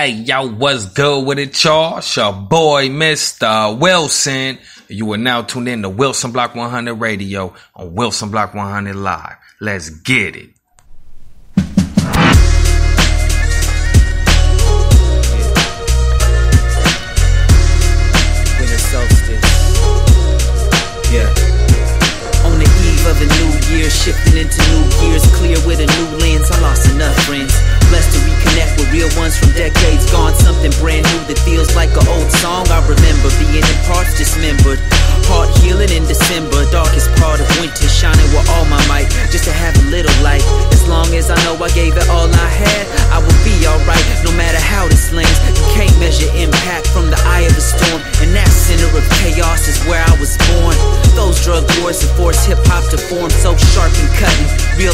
Hey, yo, what's good with it, y'all? It's your boy, Mr. Wilson. You are now tuned in to Wilson Block 100 Radio on Wilson Block 100 Live. Let's get it. winter solstice. Yeah. On the eve of a new year, shifting into new gears, clear with a new lens.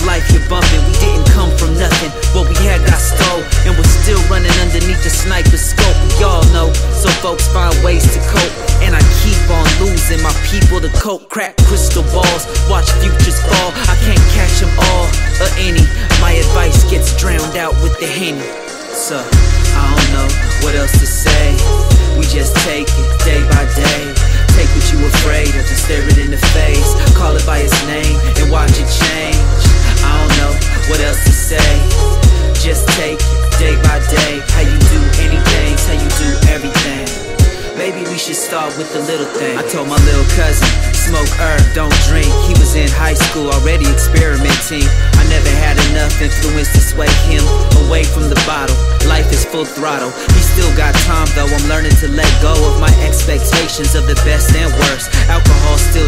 Life you're bumping, we didn't come from nothing. What we had got stole, and we're still running underneath the sniper scope. We all know, so folks find ways to cope, and I keep on losing my people to cope. Crack crystal balls, watch futures fall. I can't catch them all or any. My advice gets drowned out with the henny. So, I don't know what else to say. We just take it day by day. Take what you afraid of and stare it in the face. Call it by its influence to sway him away from the bottle. Life is full throttle. He still got time though. I'm learning to let go of my expectations of the best and worst. Alcohol still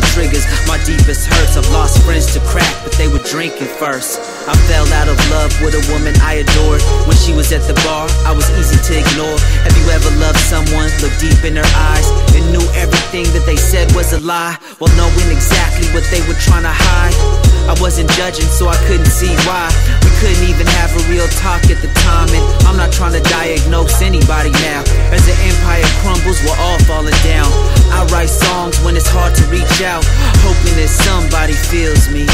deepest hurts. I've lost friends to crack, but they were drinking first. I fell out of love with a woman I adored. When she was at the bar, I was easy to ignore. Have you ever loved someone, looked deep in their eyes, and knew everything that they said was a lie? Well, knowing exactly what they were trying to hide. I wasn't judging, so I couldn't see why. We couldn't even have a real talk at the time, and I'm not trying to diagnose anybody now. As the empire crumbles, we're all falling down. I feels me.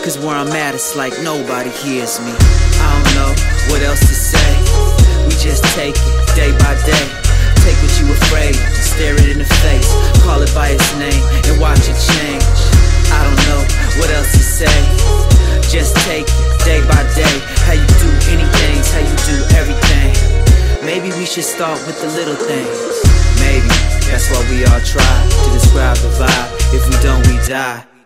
Cause where I'm at, it's like nobody hears me. I don't know what else to say. We just take it day by day. Take what you afraid stare it in the face. Call it by its name and watch it change. I don't know what else to say. Just take it day by day. How you do anything, how you do everything. Maybe we should start with the little things. Maybe that's why we all try to describe the vibe. If we don't, we die.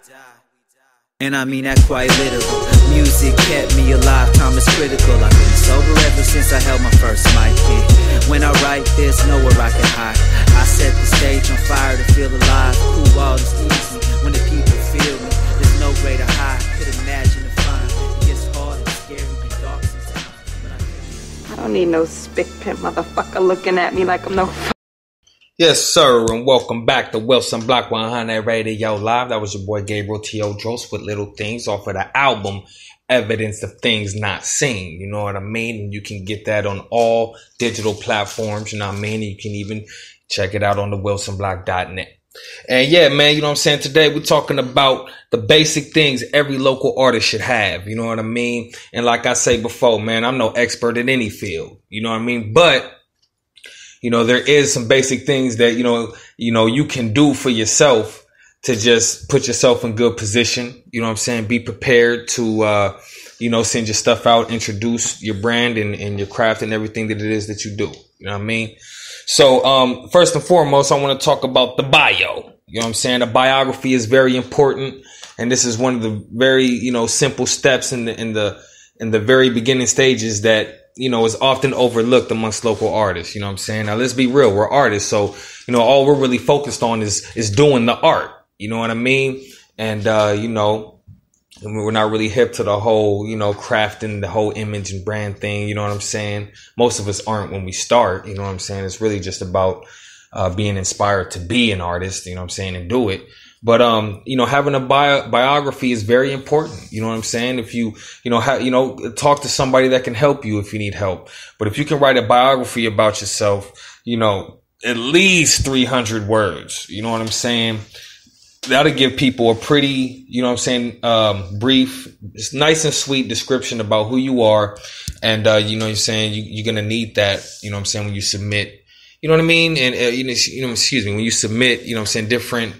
And I mean that quite literal. Music kept me alive, time is critical. I've been sober ever since I held my first mic. When I write, there's nowhere I can hide. I set the stage on fire to feel alive. Cool is easy when the people feel me. There's no greater high. Could imagine find. It gets hard and scary and dark sometimes. I. I don't need no spick pimp motherfucker looking at me like I'm no Yes, sir, and welcome back to Wilson Block 100 Radio Live. That was your boy Gabriel Teodros with Little Things off of the album Evidence of Things Not Seen. You know what I mean? And you can get that on all digital platforms. You know what I mean? You can even check it out on the wilsonblock.net. And yeah, man, you know what I'm saying? Today we're talking about the basic things every local artist should have. You know what I mean? And like I say before, man, I'm no expert in any field. You know what I mean? But you know there is some basic things that you know you know you can do for yourself to just put yourself in good position. You know what i'm saying? Be prepared to uh you know send your stuff out introduce your brand and, and your craft and everything that it is that you do. You know what i mean? So um first and foremost i want to talk about the bio. You know what i'm saying? The biography is very important and this is one of the very you know simple steps in the in the in the very beginning stages that you know, is often overlooked amongst local artists. You know what I'm saying? Now let's be real. We're artists. So, you know, all we're really focused on is, is doing the art. You know what I mean? And, uh, you know, we're not really hip to the whole, you know, crafting the whole image and brand thing. You know what I'm saying? Most of us aren't when we start. You know what I'm saying? It's really just about, uh, being inspired to be an artist, you know what I'm saying, and do it. But um, you know, having a bio- biography is very important. You know what I'm saying? If you, you know, ha- you know, talk to somebody that can help you if you need help. But if you can write a biography about yourself, you know, at least 300 words. You know what I'm saying? that'll give people a pretty, you know what I'm saying, um, brief, nice and sweet description about who you are. And, uh, you know, you're saying you, you're going to need that, you know what I'm saying, when you submit, you know what I mean? And, uh, you, know, you know, excuse me, when you submit, you know what I'm saying, different,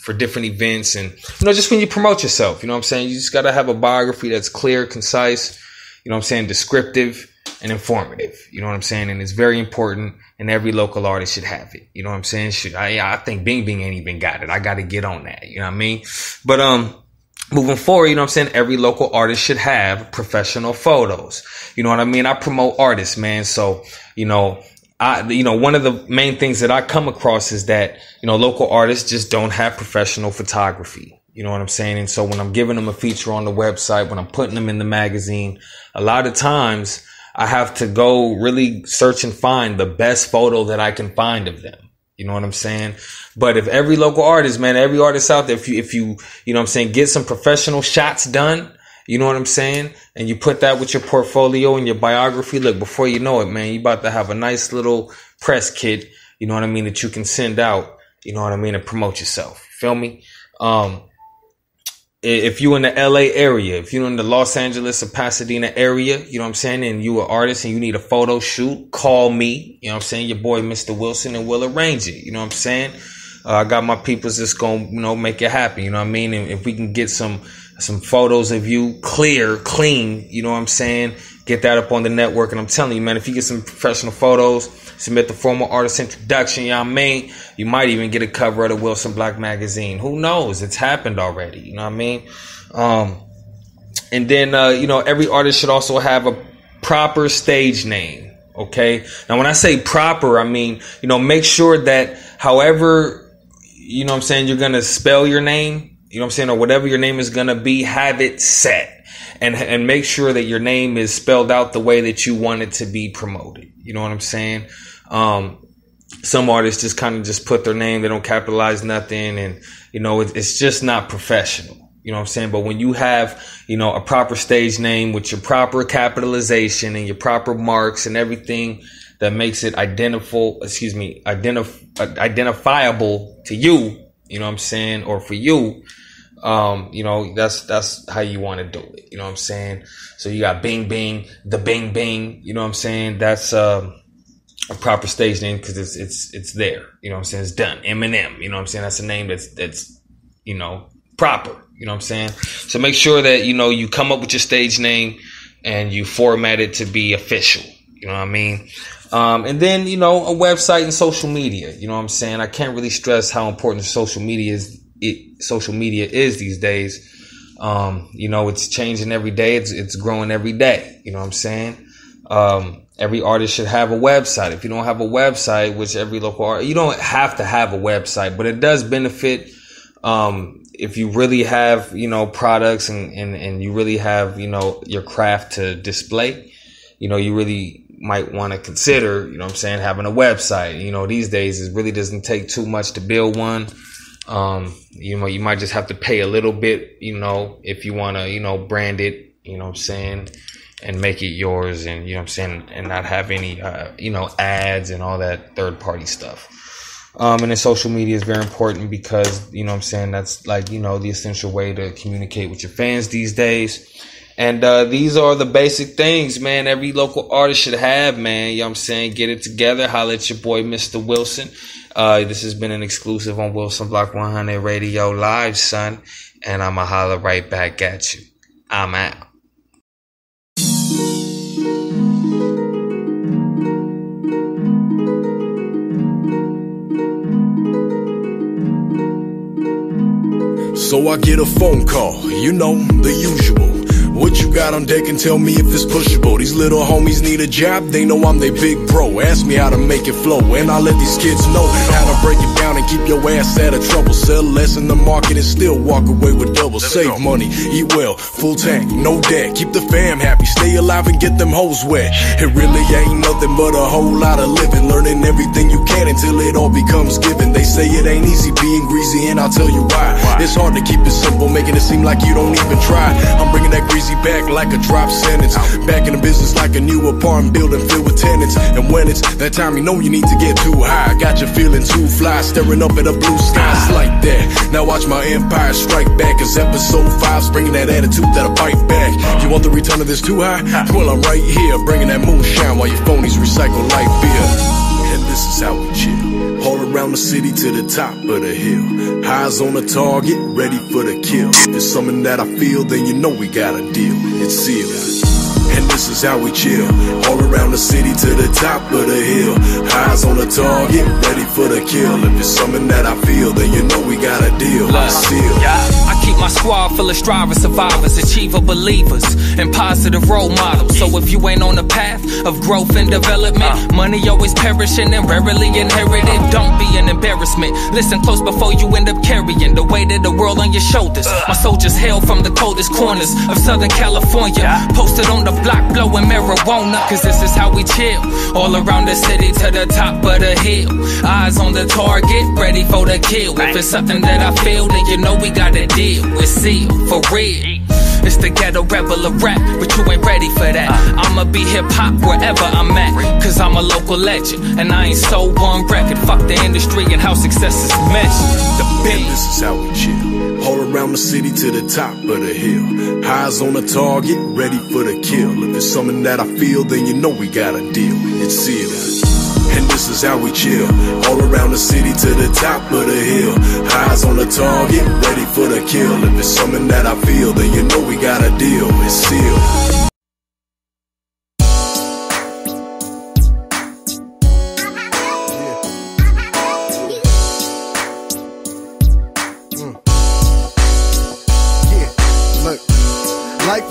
for different events and, you know, just when you promote yourself, you know what I'm saying? You just got to have a biography that's clear, concise, you know what I'm saying, descriptive and informative. You know what I'm saying? And it's very important and every local artist should have it. You know what I'm saying? Should I I think Bing Bing ain't even got it. I gotta get on that. You know what I mean? But um moving forward, you know what I'm saying? Every local artist should have professional photos. You know what I mean? I promote artists, man. So, you know, I, you know, one of the main things that I come across is that, you know, local artists just don't have professional photography. You know what I'm saying? And so when I'm giving them a feature on the website, when I'm putting them in the magazine, a lot of times I have to go really search and find the best photo that I can find of them. You know what I'm saying? But if every local artist, man, every artist out there, if you, if you, you know what I'm saying, get some professional shots done, you know what I'm saying? And you put that with your portfolio and your biography. Look, before you know it, man, you about to have a nice little press kit, you know what I mean, that you can send out, you know what I mean, and promote yourself. Feel me? Um, if you in the LA area, if you're in the Los Angeles or Pasadena area, you know what I'm saying, and you an artist and you need a photo shoot, call me. You know what I'm saying, your boy Mr. Wilson, and we'll arrange it. You know what I'm saying. Uh, I got my peoples that's gonna you know make it happen. You know what I mean. And if we can get some some photos of you clear, clean, you know what I'm saying, get that up on the network. And I'm telling you, man, if you get some professional photos submit the formal artist introduction, y'all mean? You might even get a cover of the Wilson Block magazine. Who knows? It's happened already. You know what I mean? Um, and then, uh, you know, every artist should also have a proper stage name. Okay. Now, when I say proper, I mean, you know, make sure that however, you know I'm saying, you're going to spell your name, you know what I'm saying, or whatever your name is going to be, have it set and and make sure that your name is spelled out the way that you want it to be promoted. You know what I'm saying? Um, some artists just kind of just put their name, they don't capitalize nothing, and you know it, it's just not professional. You know what I'm saying? But when you have, you know, a proper stage name with your proper capitalization and your proper marks and everything that makes it identifiable, excuse me, identif- identifiable to you, you know what I'm saying, or for you, um, you know, that's that's how you want to do it. You know what I'm saying? So you got Bing Bing, the Bing Bing. You know what I'm saying? That's um, a proper stage name because it's it's it's there. You know what I'm saying? It's done. Eminem. You know what I'm saying? That's a name that's that's you know proper. You know what I'm saying? So make sure that you know you come up with your stage name and you format it to be official. You know what I mean? Um, and then, you know, a website and social media. You know what I'm saying? I can't really stress how important social media is it, social media is these days. Um, you know, it's changing every day. It's, it's growing every day. You know what I'm saying? Um, every artist should have a website. If you don't have a website, which every local art, you don't have to have a website, but it does benefit, um, if you really have, you know, products and, and, and you really have, you know, your craft to display, you know, you really might want to consider, you know I'm saying, having a website. You know, these days it really doesn't take too much to build one. Um, you know, you might just have to pay a little bit, you know, if you want to, you know, brand it, you know I'm saying, and make it yours and, you know I'm saying, and not have any, uh, you know, ads and all that third party stuff. Um, and then social media is very important because, you know I'm saying, that's like, you know, the essential way to communicate with your fans these days. And uh, these are the basic things, man. Every local artist should have, man. You know what I'm saying? Get it together. Holla at your boy, Mr. Wilson. Uh, this has been an exclusive on Wilson Block 100 Radio Live, son. And I'ma holler right back at you. I'm out. So I get a phone call, you know, the usual. What you got on deck and tell me if it's pushable. These little homies need a job, they know I'm their big bro. Ask me how to make it flow, and I let these kids know how to break it down and keep your ass out of trouble. Sell less in the market and still walk away with double. Save money, eat well, full tank, no debt. Keep the fam happy, stay alive and get them hoes wet. It really ain't nothing but a whole lot of living. Learning everything you can until it all becomes given. They say it ain't easy being greasy, and I'll tell you why. It's hard to keep it simple, making it seem like you don't even try. I'm bringing that greasy back back like a drop sentence. Back in the business like a new apartment building filled with tenants. And when it's that time, you know you need to get too high. Got you feeling too fly, staring up at the blue skies like that. Now watch my empire strike back as episode 5's bringing that attitude that'll bite back. You want the return of this 2-Hye? Well, I'm right here, bringing that moonshine while your phonies recycle like beer. And this is how we chill. All around the city to the top of the hill. Eyes on the target, ready for the kill. If it's something that I feel, then you know we got a deal. It's sealed. And this is how we chill. All around the city to the top of the hill. Eyes on the target, ready for the kill. If it's something that I feel, then you know we got a deal. It's sealed. Yeah, my squad full of strivers, survivors, achiever believers, and positive role models. So if you ain't on the path of growth and development, uh. money always perishing and rarely inherited. Don't be an embarrassment. Listen close before you end up carrying the weight of the world on your shoulders. Uh. My soldiers hail from the coldest corners of Southern California. Posted on the block blowing marijuana, cause this is how we chill. All around the city to the top of the hill. Eyes on the target, ready for the kill. If it's something that I feel, then you know we got a deal. It's sealed, for real. It's the ghetto rebel of rap, but you ain't ready for that. I'ma be hip hop wherever I'm at, cause I'm a local legend. And I ain't so one record. Fuck the industry and how success is measured. The And this is how we chill. All around the city to the top of the hill. Eyes on the target, ready for the kill. If it's something that I feel, then you know we got a deal. It's sealed. And this is how we chill. All around the city to the top of the hill. Eyes on the target, ready for the kill. If it's something that I feel, then you know we got a deal. It's sealed.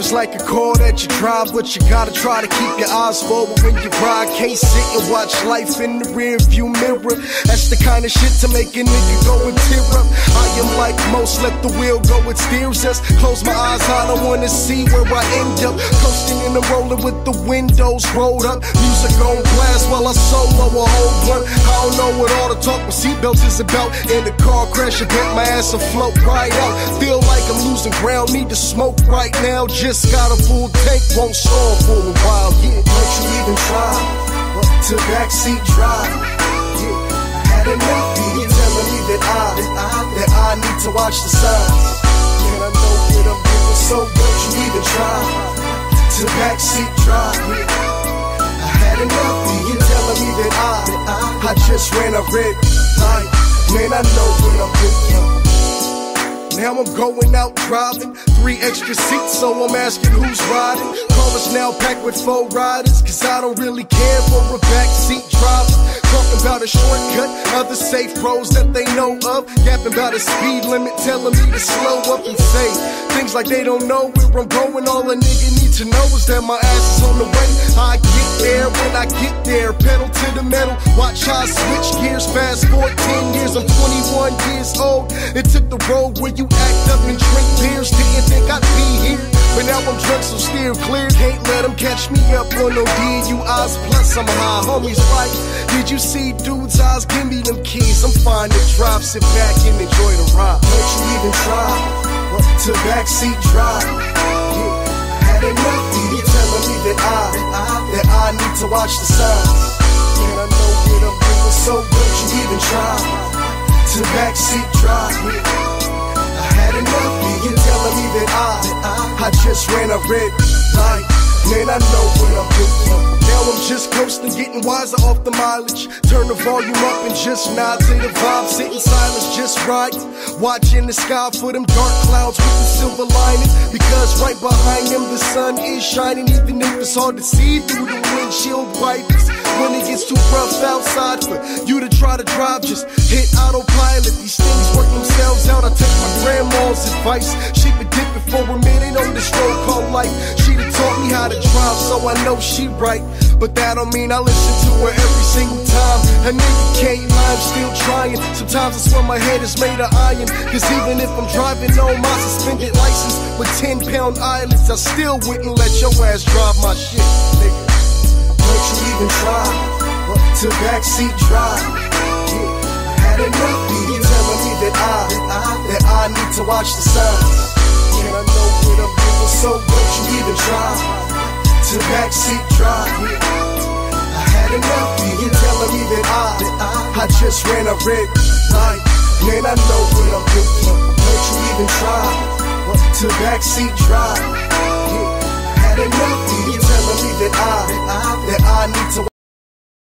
Like a car that you drive, but you gotta try to keep your eyes forward when you ride. Can't sit and watch life in the rear view mirror. That's the kind of shit to make a nigga go and tear up. I am like most, let the wheel go, it steers us. Close my eyes, I don't wanna see where I end up. Coasting and I'm rolling with the windows rolled up. Music on blast while I solo a whole blunt. I don't know what all the talk with seatbelts is about. In the car crash, I bet my ass will float right out. Feel like I'm losing ground, need to smoke right now. Just got a full tank, won't stall for a while. Yeah, don't you even try to backseat drive. Yeah, I had enough of you telling me that I, that I need to watch the signs. And I know what I'm doing, so don't you even try to backseat drive. Yeah, I had enough of you telling me that I, I just ran a red light. Man, I know what I'm doing. Now I'm going out driving, three extra seats, so I'm asking who's riding. Cars now packed with four riders, cause I don't really care for a backseat driver. Talking about a shortcut, other safe roads that they know of. Yapping about a speed limit, telling me to slow up and say things like they don't know where I'm going. All a nigga need to know is that my ass is on the way. I get there when I get there, pedal to the metal. Watch how I switch gears, fast forward 10 years. I'm 21 years old. It took the road where you act up and drink beers. Didn't think I'd be here. But now I'm drunk, so steer clear. Can't let them catch me up on no DUIs. Plus, I'm high. Homies like, did you see dude's eyes? Give me them keys. I'm fine to drive. Sit back and enjoy the ride. Don't you even try to backseat drive. Had enough you telling me that I, that I need to watch the signs. And I know what I'm doing, so don't you even try to backseat drive. I had enough you telling me that I, I just ran a red light. Man, I know what I'm doing. Now I'm just coasting, getting wiser off the mileage. Turn the volume up and just nod to the vibe. Sit in silence, just right. Watching the sky for them dark clouds with the silver lining. Because right behind them, the sun is shining. Even if it's hard to see through the windshield wipers. When it gets too rough outside for you to try to drive, just hit autopilot. These things work themselves out. I take my grandma's advice. She for a minute on this road called life. She done taught me how to drive, so I know she right. But that don't mean I listen to her every single time. A nigga can't lie, I'm still trying. Sometimes I swear my head is made of iron. Cause even if I'm driving on my suspended license with 10 pound eyelids, I still wouldn't let your ass drive my shit, nigga. Don't you even try to backseat drive. Yeah, I had enough of you telling me that I, that I, that I need to watch the signs. And I know what I'm doing, so don't you even try to backseat drive. I had enough of you telling me that I, I just ran a red light. Man, I know what I'm doing, don't you even try to backseat drive. I had enough of you telling me that I, that I need to